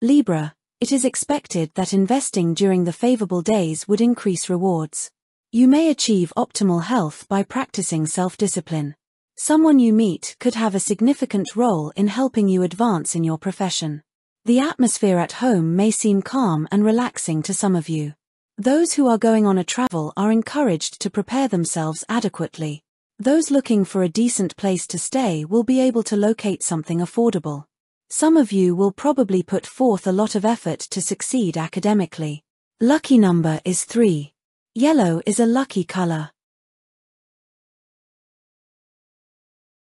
Libra, it is expected that investing during the favorable days would increase rewards. You may achieve optimal health by practicing self-discipline. Someone you meet could have a significant role in helping you advance in your profession. The atmosphere at home may seem calm and relaxing to some of you. Those who are going on a travel are encouraged to prepare themselves adequately. Those looking for a decent place to stay will be able to locate something affordable. Some of you will probably put forth a lot of effort to succeed academically. Lucky number is 3. Yellow is a lucky color.